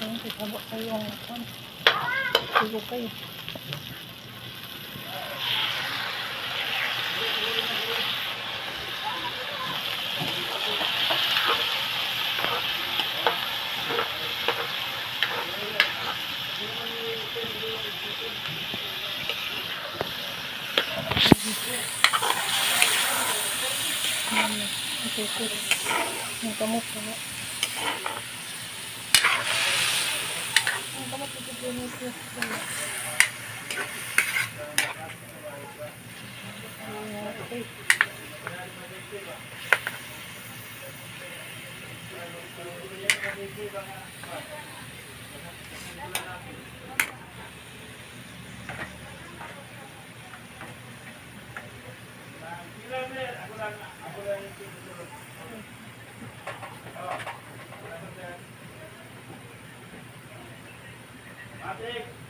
Ay, yung ano. Sigo kayo. Okay, okay. Ang kamot na. Ang kamot ito Patrick!